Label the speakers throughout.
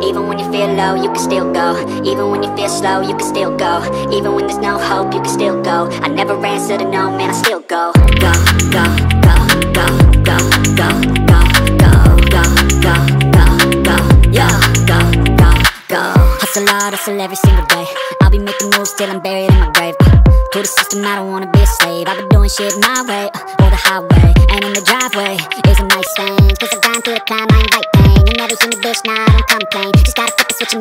Speaker 1: Even when you feel low, you can still go Even when you feel slow, you can still go Even when there's no hope, you can still go I never answer to no, man, I still go Go, go, go, go, go, go, go, go, go, go, go, go, go, Hustle hard, hustle every single day I'll be making moves till I'm buried in my grave To the system, I don't wanna be a slave I've been doing shit my way, or the highway And in the driveway is a nice thing Cause I grind through the climb, I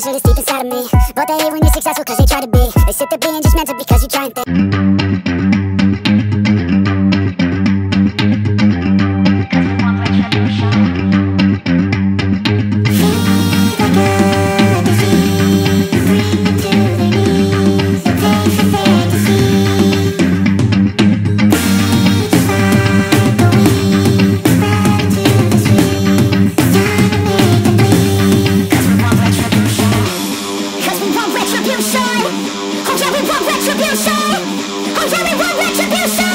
Speaker 1: passion is deep inside of me. But they hate when you're successful cause they try to be. They sit there being just mental because you try and think. retribution. I'm yelling retribution.